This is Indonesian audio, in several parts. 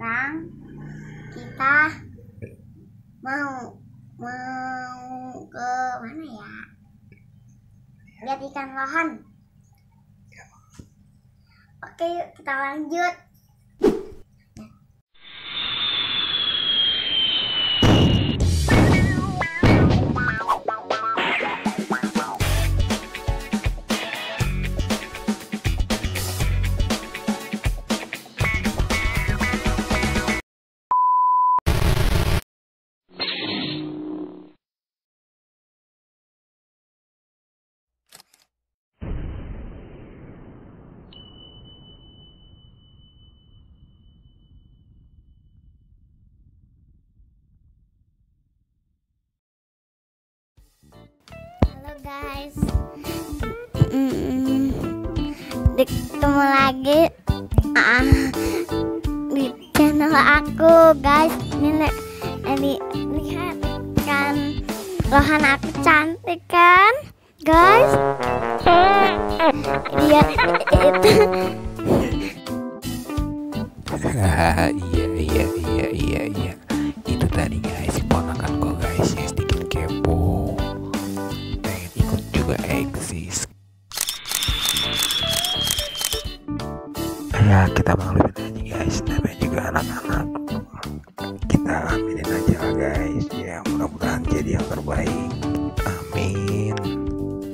sekarang kita mau mau ke mana ya? Lihat ikan lohan oke yuk kita lanjut. Guys. Mm, ketemu lagi. Ah, di channel aku guys. Ini ini lihat kan. Lohan aku cantik kan guys? Lihat itu eksis ya kita maklumin aja guys. Namanya juga anak-anak kita aminin aja lah guys. Ya mudah-mudahan jadi yang terbaik. Amin.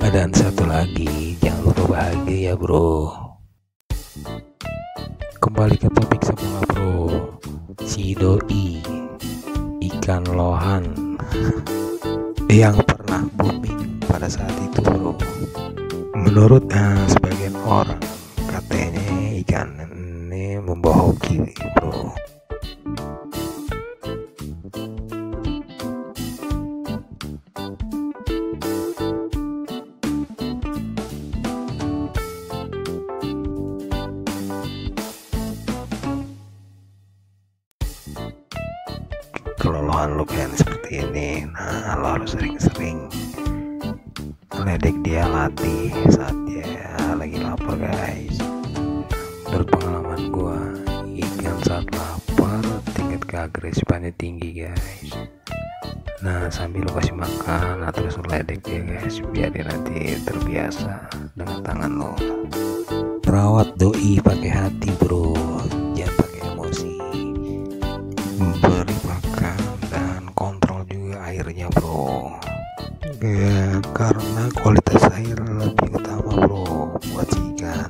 Dan satu lagi jangan lupa bahagia ya bro. Kembali ke topik semula bro. Si doi ikan lohan. Yang pernah booming pada saat itu bro. Menurut eh, sebagian orang katanya ikan ini membawa hoki bro. Kelolohan lu kayak seperti ini nah lo harus sering-sering ledek dia latih saat dia lagi lapar guys. Menurut pengalaman gua ikan saat lapar tingkat keagresifannya tinggi guys. Nah sambil lo kasih makan nah terus lo ledek dia guys biar dia nanti terbiasa dengan tangan lo rawat doi pakai hati bro. Jangan pakai emosi. Beri makan dan kontrol juga airnya bro karena kualitas air lebih utama bro. Buat ikan.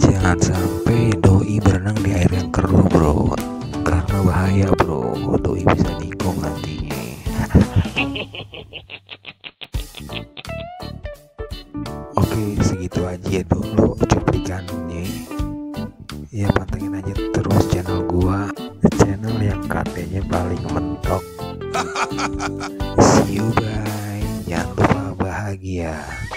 Jangan sampai doi berenang di air yang keruh bro. Karena bahaya bro. Doi bisa nikung nantinya. Oke segitu aja dulu cuplikannya. Ya pantengin aja terus channel gua. Channel yang katanya paling mentok bahagia.